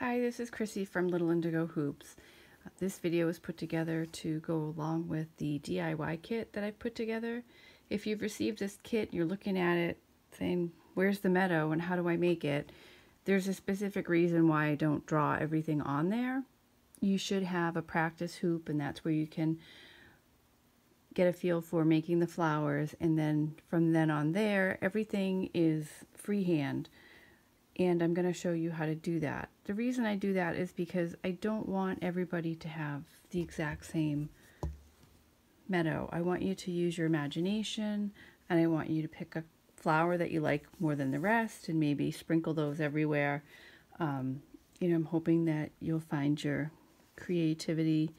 Hi, this is Chrissy from Little Indigo Hoops. This video is put together to go along with the DIY kit that I've put together. If you've received this kit, you're looking at it saying, where's the meadow and how do I make it? There's a specific reason why I don't draw everything on there. You should have a practice hoop and that's where you can get a feel for making the flowers and then from then on there everything is freehand and I'm going to show you how to do that. The reason I do that is because I don't want everybody to have the exact same meadow. I want you to use your imagination and I want you to pick a flower that you like more than the rest and maybe sprinkle those everywhere. Um, you know, I'm hoping that you'll find your creativity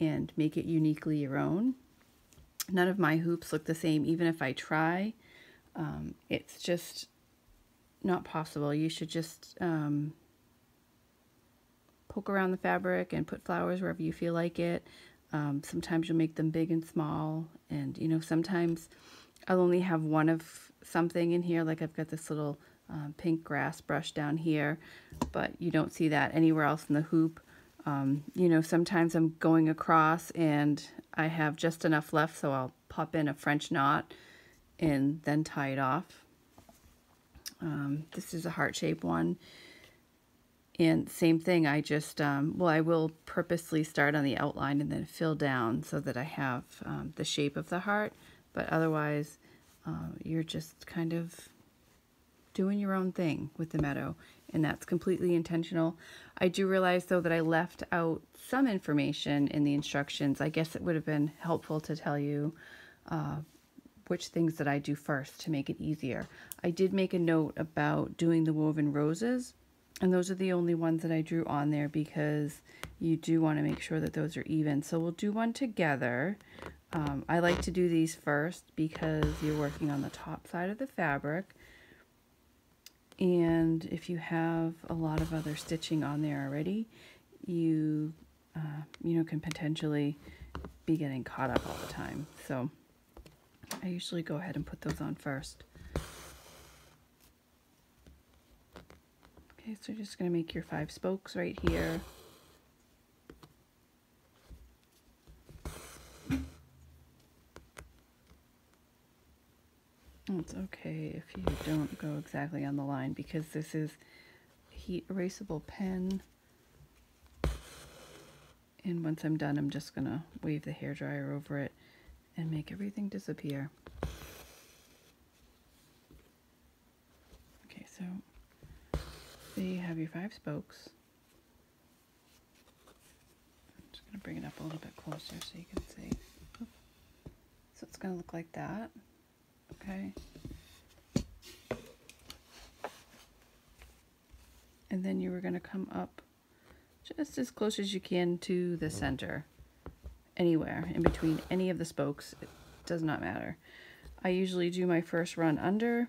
and make it uniquely your own. None of my hoops look the same, even if I try. Um, it's just not possible. You should just um, poke around the fabric and put flowers wherever you feel like it. Um, sometimes you'll make them big and small. And, you know, sometimes I'll only have one of something in here. Like I've got this little um, pink grass brush down here, but you don't see that anywhere else in the hoop. Um, you know, sometimes I'm going across and I have just enough left, so I'll pop in a French knot and then tie it off. Um, this is a heart-shaped one. And same thing, I just, um, well, I will purposely start on the outline and then fill down so that I have um, the shape of the heart. But otherwise, uh, you're just kind of doing your own thing with the meadow. And that's completely intentional. I do realize, though, that I left out some information in the instructions. I guess it would have been helpful to tell you uh, which things that I do first to make it easier. I did make a note about doing the woven roses and those are the only ones that I drew on there because you do want to make sure that those are even. So we'll do one together. Um, I like to do these first because you're working on the top side of the fabric. And if you have a lot of other stitching on there already, you, uh, you know, can potentially be getting caught up all the time. So I usually go ahead and put those on first. Okay, so you're just going to make your five spokes right here. It's okay if you don't go exactly on the line because this is heat erasable pen. And once I'm done, I'm just going to wave the hair dryer over it and make everything disappear. Okay, so there you have your five spokes. I'm just going to bring it up a little bit closer so you can see. So it's going to look like that. Okay. And then you were going to come up just as close as you can to the center anywhere in between any of the spokes. It does not matter. I usually do my first run under.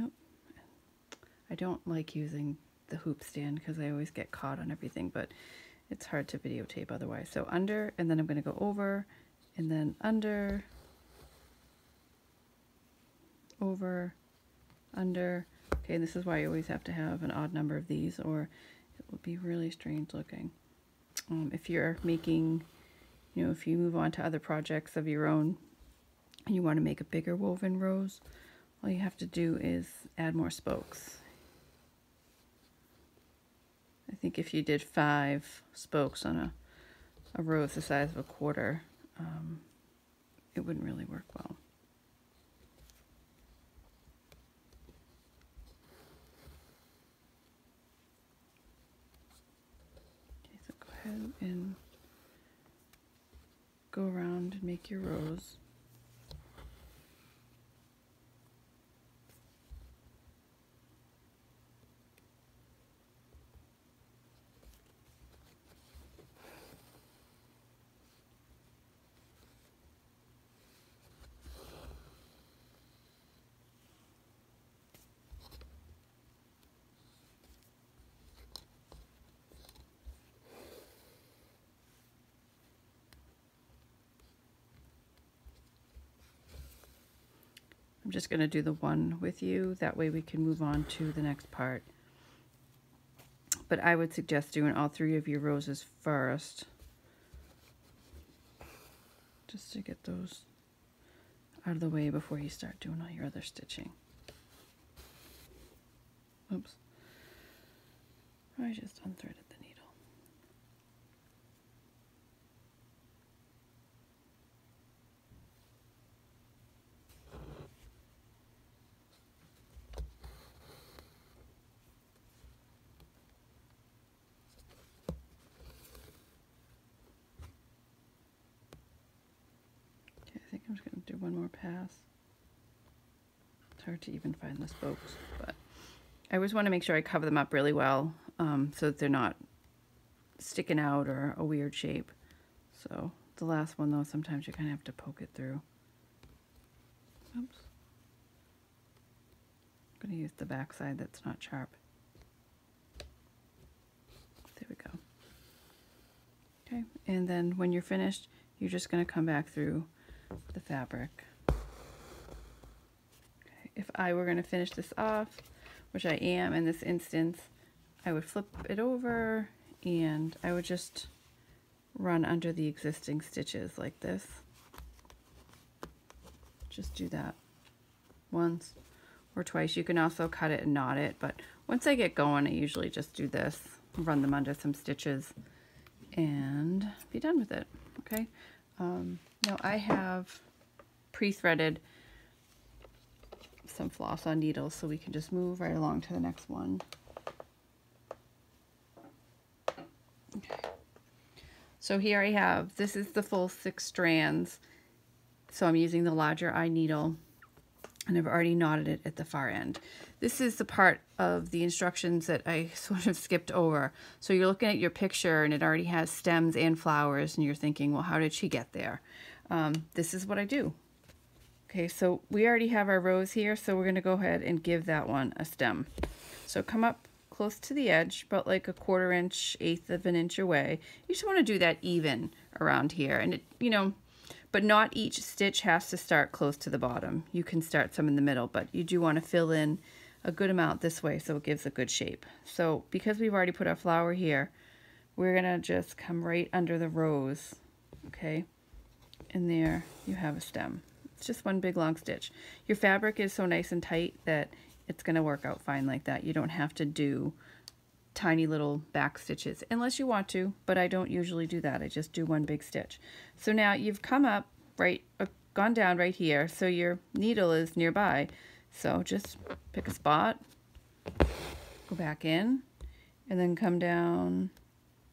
Oh, I don't like using the hoop stand because I always get caught on everything, but it's hard to videotape otherwise. So under, and then I'm going to go over, and then under, over, under, Okay, this is why you always have to have an odd number of these or it will be really strange looking. Um, if you're making, you know, if you move on to other projects of your own and you want to make a bigger woven rose, all you have to do is add more spokes. I think if you did five spokes on a, a rose the size of a quarter, um, it wouldn't really work well. Okay, so go ahead and go around and make your rose. I'm just going to do the one with you. That way we can move on to the next part. But I would suggest doing all three of your roses first. Just to get those out of the way before you start doing all your other stitching. Oops. I just unthreaded the needle. Okay, I think I'm just going to do one more pass. It's hard to even find the spokes, but I always want to make sure I cover them up really well um, so that they're not sticking out or a weird shape. So the last one though, sometimes you kind of have to poke it through. Oops. I'm going to use the back side that's not sharp. There we go. Okay, and then when you're finished, you're just going to come back through the fabric. If I were going to finish this off, which I am in this instance, I would flip it over and I would just run under the existing stitches like this. Just do that once or twice. You can also cut it and knot it, but once I get going, I usually just do this, run them under some stitches and be done with it, okay? Um, now I have pre-threaded some floss on needles so we can just move right along to the next one. Okay. So here I have, this is the full six strands. So I'm using the larger eye needle and I've already knotted it at the far end. This is the part of the instructions that I sort of skipped over. So you're looking at your picture and it already has stems and flowers and you're thinking, well, how did she get there? Um, this is what I do. Okay, so we already have our rose here, so we're going to go ahead and give that one a stem. So come up close to the edge, about like a quarter inch, eighth of an inch away. You just want to do that even around here. And, it, you know, but not each stitch has to start close to the bottom. You can start some in the middle, but you do want to fill in a good amount this way so it gives a good shape. So because we've already put our flower here, we're going to just come right under the rose, okay? And there you have a stem. It's just one big long stitch. Your fabric is so nice and tight that it's going to work out fine like that. You don't have to do tiny little back stitches unless you want to, but I don't usually do that. I just do one big stitch. So now you've come up right, uh, gone down right here, so your needle is nearby. So just pick a spot, go back in, and then come down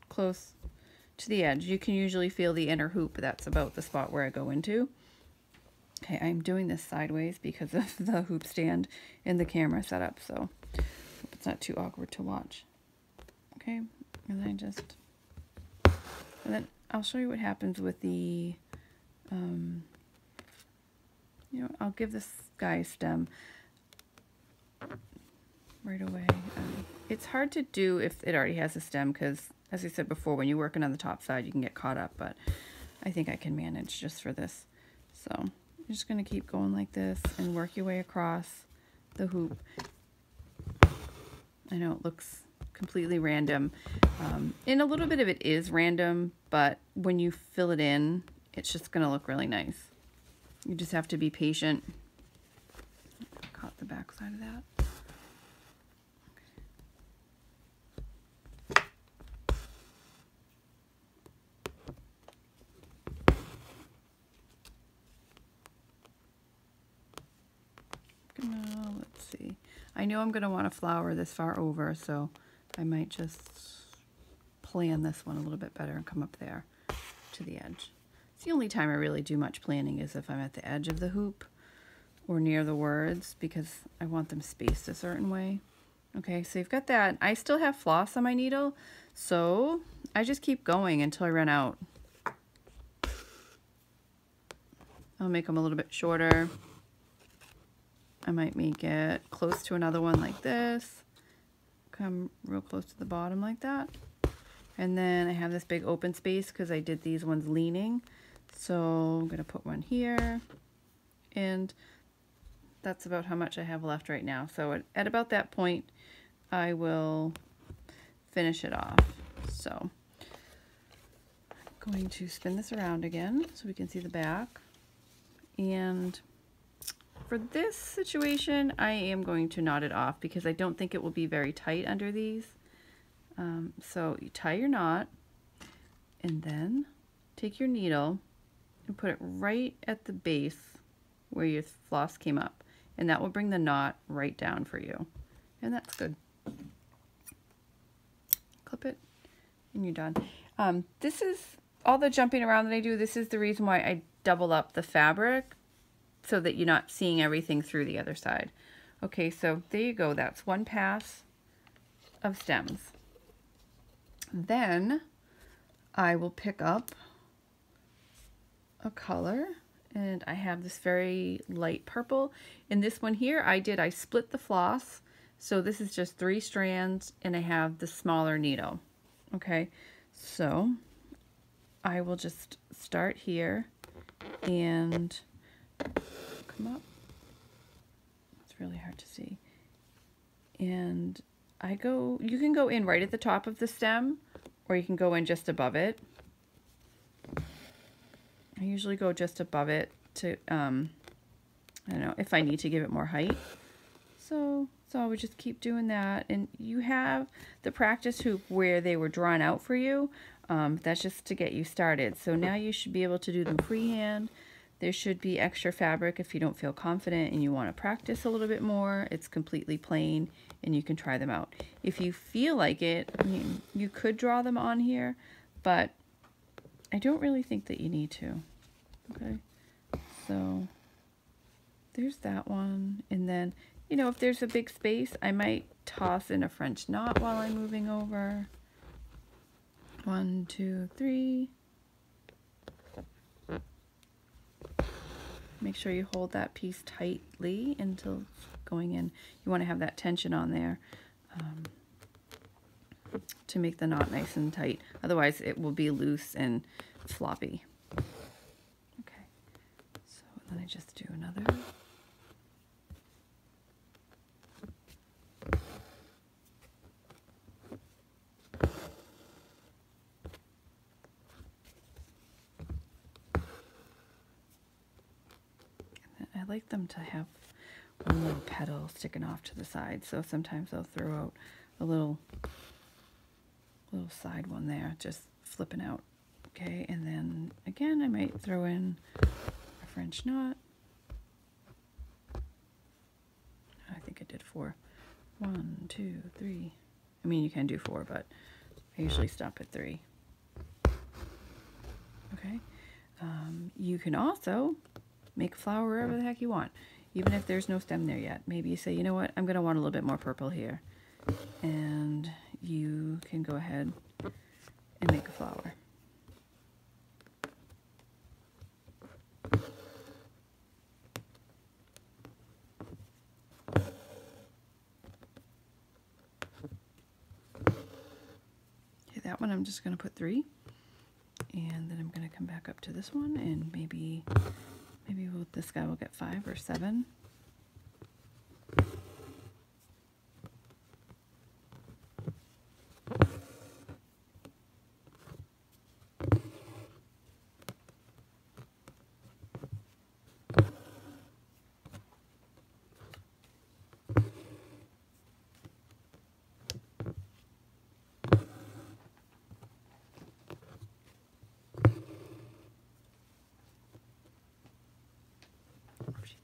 close to the edge. You can usually feel the inner hoop. That's about the spot where I go into. Okay, I'm doing this sideways because of the hoop stand in the camera setup, so it's not too awkward to watch. Okay, and then just, and then I'll show you what happens with the, um, you know, I'll give this guy a stem right away. Um, it's hard to do if it already has a stem because, as I said before, when you're working on the top side, you can get caught up, but I think I can manage just for this. So you're just going to keep going like this and work your way across the hoop. I know it looks completely random. Um, and a little bit of it is random, but when you fill it in, it's just going to look really nice. You just have to be patient. Caught the back side of that. Gonna, let's see. I know I'm going to want to flower this far over, so I might just plan this one a little bit better and come up there to the edge. It's the only time I really do much planning is if I'm at the edge of the hoop or near the words because I want them spaced a certain way. Okay, so you've got that. I still have floss on my needle, so I just keep going until I run out. I'll make them a little bit shorter. I might make it close to another one like this. Come real close to the bottom like that. And then I have this big open space because I did these ones leaning. So I'm going to put one here. And that's about how much I have left right now. So at, at about that point, I will finish it off. So I'm going to spin this around again so we can see the back. And for this situation, I am going to knot it off because I don't think it will be very tight under these. Um, so you tie your knot and then take your needle and put it right at the base where your floss came up. And that will bring the knot right down for you. And that's good. Clip it and you're done. Um, this is all the jumping around that I do. This is the reason why I double up the fabric so that you're not seeing everything through the other side. Okay, so there you go. That's one pass of stems. Then I will pick up a color and I have this very light purple. In this one here, I did, I split the floss. So this is just three strands and I have the smaller needle. Okay, so I will just start here and come up. It's really hard to see. And I go, you can go in right at the top of the stem or you can go in just above it. I usually go just above it to, um, I don't know, if I need to give it more height. So, so I would just keep doing that. And you have the practice hoop where they were drawn out for you. Um, that's just to get you started. So now you should be able to do them freehand. There should be extra fabric if you don't feel confident and you want to practice a little bit more. It's completely plain and you can try them out. If you feel like it, mean, you could draw them on here, but I don't really think that you need to. Okay, so there's that one. And then, you know, if there's a big space, I might toss in a French knot while I'm moving over. One, two, three. Make sure you hold that piece tightly until going in. You want to have that tension on there um, to make the knot nice and tight. Otherwise, it will be loose and floppy. Okay, so then I just do another. I like them to have one little petal sticking off to the side, so sometimes I'll throw out a little little side one there, just flipping out. Okay, and then again, I might throw in a French knot. I think I did four. One, two, three. I mean, you can do four, but I usually stop at three. Okay. Um, you can also make flower wherever the heck you want, even if there's no stem there yet. Maybe you say, you know what, I'm going to want a little bit more purple here. And you can go ahead and make a flower. Okay, that one I'm just going to put three. And then I'm going to come back up to this one and maybe, maybe we'll, this guy will get five or seven.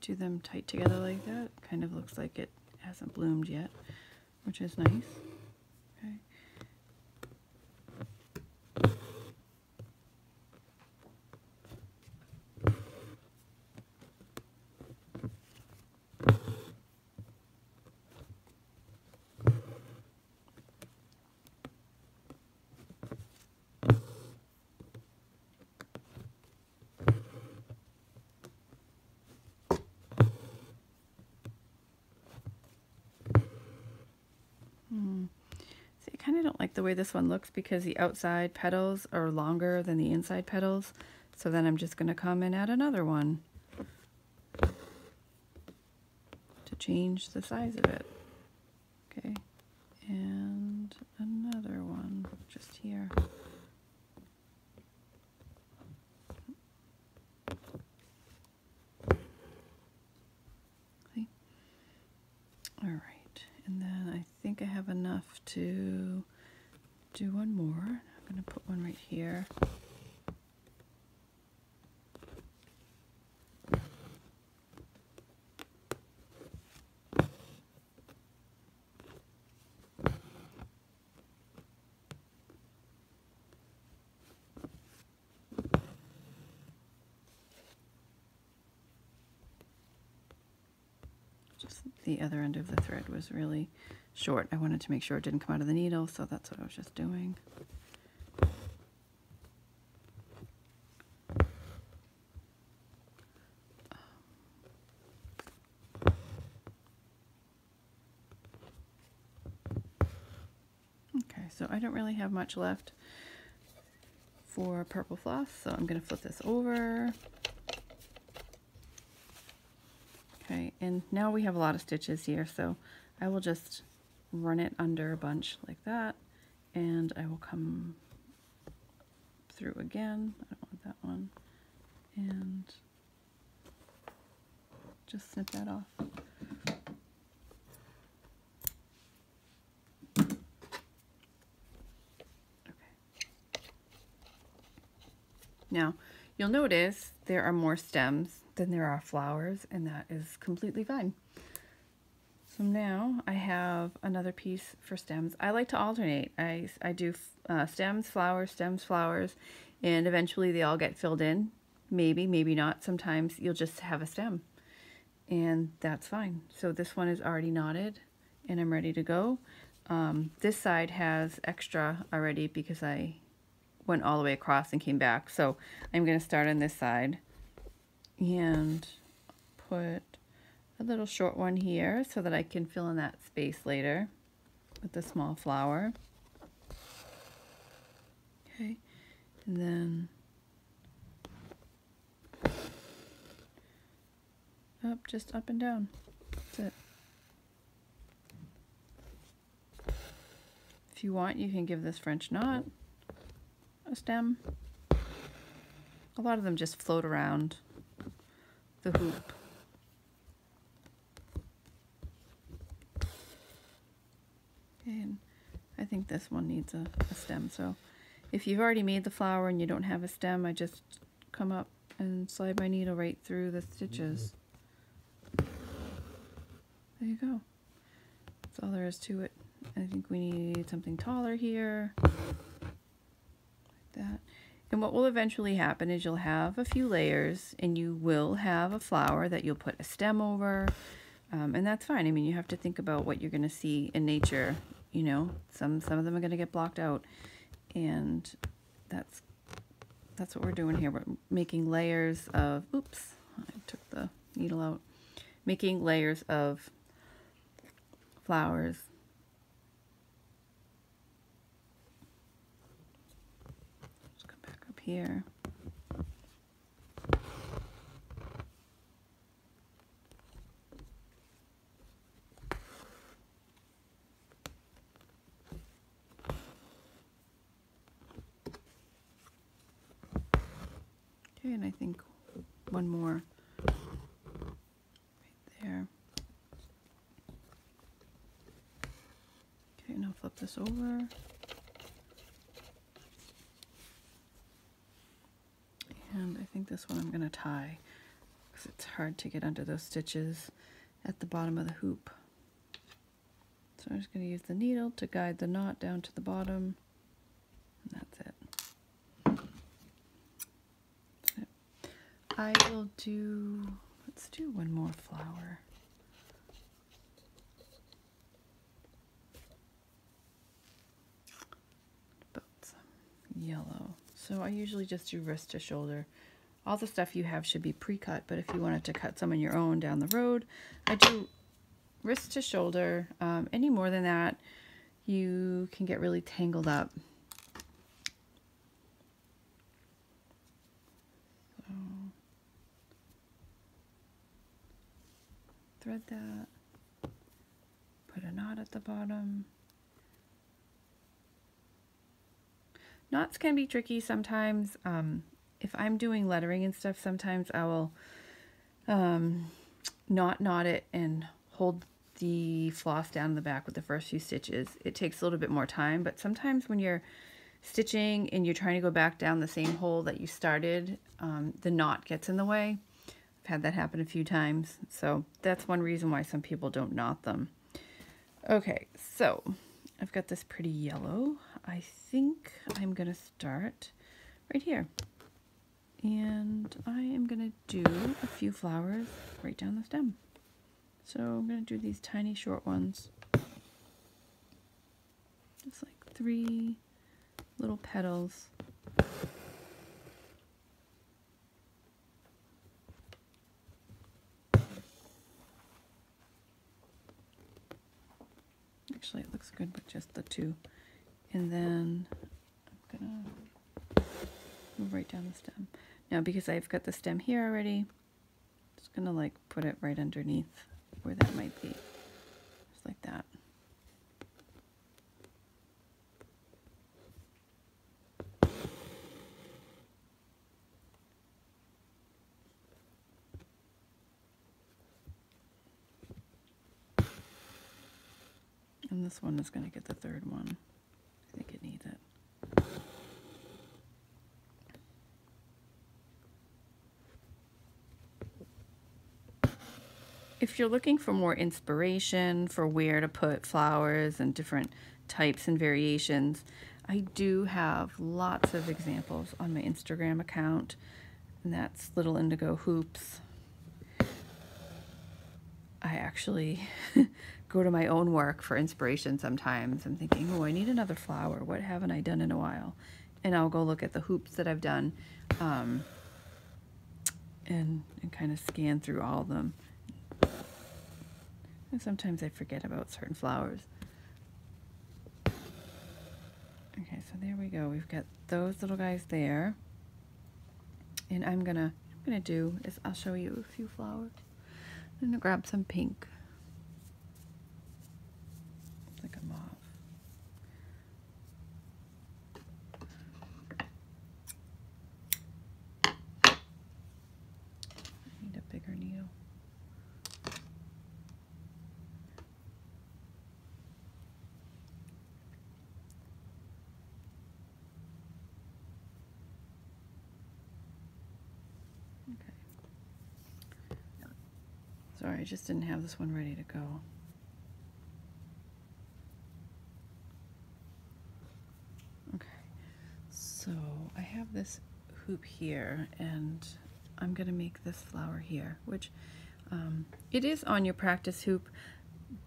Do them tight together like that, kind of looks like it hasn't bloomed yet, which is nice. Way this one looks because the outside petals are longer than the inside petals. So then I'm just going to come and add another one. To change the size of it. Okay, and another one just here. See? All right, and then I think I have enough to do one more. I'm going to put one right here. Just the other end of the thread was really short. I wanted to make sure it didn't come out of the needle, so that's what I was just doing. Okay, so I don't really have much left for purple floss, so I'm going to flip this over. Okay, and now we have a lot of stitches here, so I will just run it under a bunch like that, and I will come through again. I don't want that one. And just snip that off. Okay now, you'll notice there are more stems than there are flowers, and that is completely fine. So now I have another piece for stems. I like to alternate. I, I do uh, stems, flowers, stems, flowers, and eventually they all get filled in. Maybe, maybe not. Sometimes you'll just have a stem, and that's fine. So this one is already knotted, and I'm ready to go. Um, this side has extra already because I went all the way across and came back. So I'm going to start on this side and put a little short one here so that I can fill in that space later with the small flower. Okay, and then up, just up and down. That's it. If you want, you can give this French knot a stem. A lot of them just float around the hoop. And I think this one needs a, a, stem. So if you've already made the flower and you don't have a stem, I just come up and slide my needle right through the stitches. Mm-hmm. There you go. That's all there is to it. I think we need something taller here. And what will eventually happen is you'll have a few layers and you will have a flower that you'll put a stem over. Um, and that's fine. I mean, you have to think about what you're going to see in nature. You know, some, some of them are going to get blocked out. And that's, that's what we're doing here. We're making layers of, oops, I took the needle out. Making layers of flowers here. Okay, and I think one more right there. Okay, now flip this over. And I think this one I'm going to tie because it's hard to get under those stitches at the bottom of the hoop. So I'm just going to use the needle to guide the knot down to the bottom. And that's it. I will do, let's do one more flower. Yellow. So I usually just do wrist to shoulder. All the stuff you have should be pre-cut, but if you wanted to cut some on your own down the road, I do wrist to shoulder. Um, any more than that, you can get really tangled up. So, thread that. Put a knot at the bottom. Knots can be tricky sometimes. Um, if I'm doing lettering and stuff, sometimes I will um, not knot it and hold the floss down in the back with the first few stitches. It takes a little bit more time, but sometimes when you're stitching and you're trying to go back down the same hole that you started, um, the knot gets in the way. I've had that happen a few times, so that's one reason why some people don't knot them. Okay, so I've got this pretty yellow. I think I'm going to start right here. And I am going to do a few flowers right down the stem. So I'm going to do these tiny short ones. Just like three little petals. Actually, it looks good with just the two. And then I'm gonna move right down the stem. Now, because I've got the stem here already, I'm just gonna like put it right underneath where that might be. Just like that. And this one is going to get the third one. I think it needs it. If you're looking for more inspiration for where to put flowers and different types and variations, I do have lots of examples on my Instagram account, and that's Little Indigo Hoops. I actually go to my own work for inspiration sometimes. I'm thinking, oh, I need another flower. What haven't I done in a while? And I'll go look at the hoops that I've done um, and, and kind of scan through all of them. And sometimes I forget about certain flowers. Okay, so there we go. We've got those little guys there. And I'm gonna I'm gonna do is I'll show you a few flowers. I'm gonna grab some pink. Like a mauve. I need a bigger needle. Okay. Sorry, I just didn't have this one ready to go. Okay, so I have this hoop here and I'm gonna make this flower here, which um, it is on your practice hoop,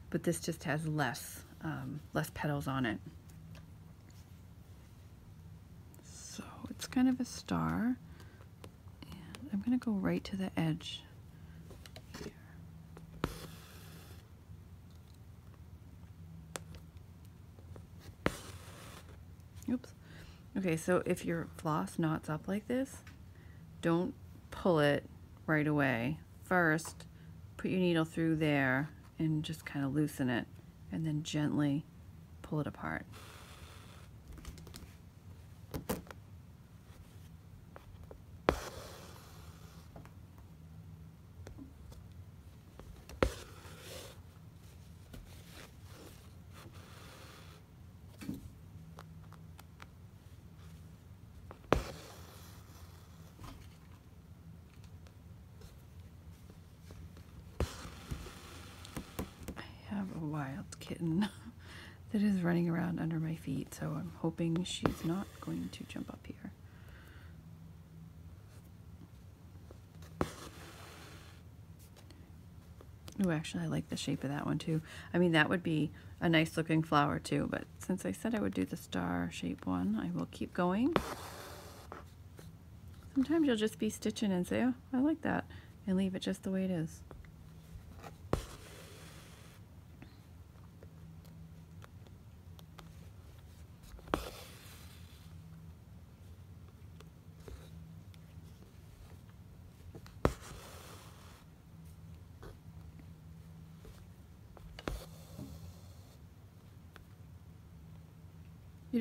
but this just has less, um, less petals on it. So it's kind of a star and I'm gonna go right to the edge here. Oops. Okay, so if your floss knots up like this, don't pull it right away. First, put your needle through there and just kind of loosen it and then gently pull it apart. I have a wild kitten that is running around under my feet, so I'm hoping she's not going to jump up here. Oh, actually, I like the shape of that one too. I mean, that would be a nice looking flower too, but since I said I would do the star shape one, I will keep going. Sometimes you'll just be stitching and say, oh, I like that, and leave it just the way it is.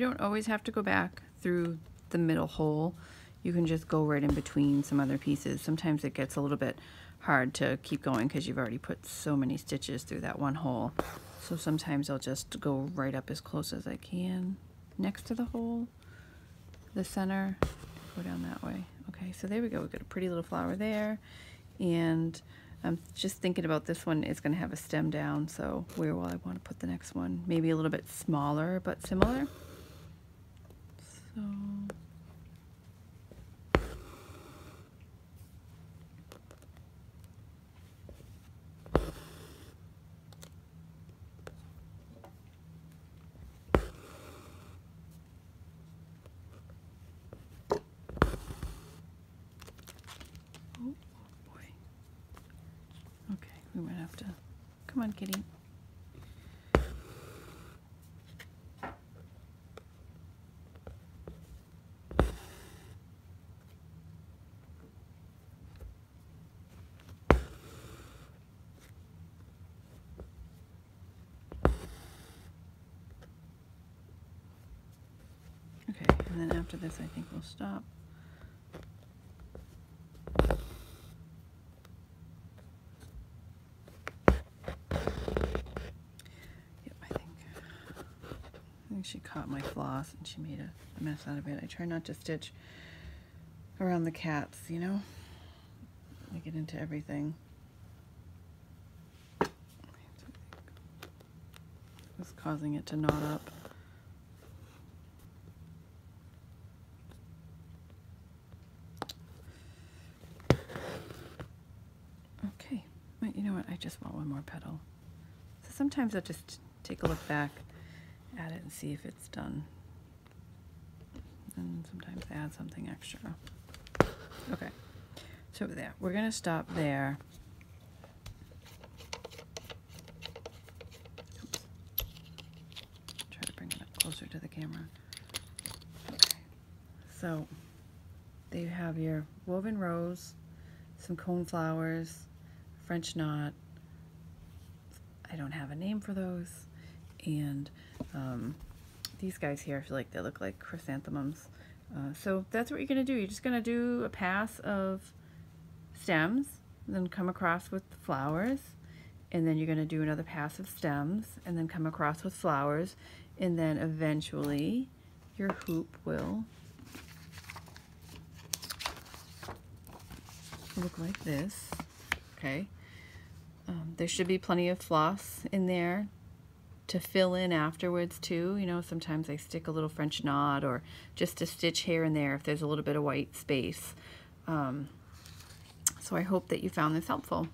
You don't always have to go back through the middle hole. You can just go right in between some other pieces. Sometimes it gets a little bit hard to keep going because you've already put so many stitches through that one hole. So sometimes I'll just go right up as close as I can next to the hole, the center, go down that way. Okay, so there we go. We've got a pretty little flower there. And I'm just thinking about this one is going to have a stem down, so where will I want to put the next one? Maybe a little bit smaller, but similar. So... Oh, oh boy. Okay, we might have to. Come on, kitty. Okay, and then after this, I think we'll stop. Yep, I think. I think she caught my floss and she made a mess out of it. I try not to stitch around the cats, you know? I get into everything. Was causing it to knot up. Okay, wait, you know what? I just want one more petal. So sometimes I'll just take a look back at it and see if it's done. And sometimes add something extra. Okay, so there. We're gonna stop there. Oops. Try to bring it up closer to the camera. Okay, so there you have your woven rose, some cone flowers, French knot. I don't have a name for those. And um, these guys here, I feel like they look like chrysanthemums. Uh, so that's what you're going to do. You're just going to do a pass of stems, then come across with flowers, and then you're going to do another pass of stems, and then come across with flowers, and then eventually your hoop will look like this, okay? Um, there should be plenty of floss in there to fill in afterwards too. You know, sometimes I stick a little French knot or just a stitch here and there if there's a little bit of white space. Um, so I hope that you found this helpful.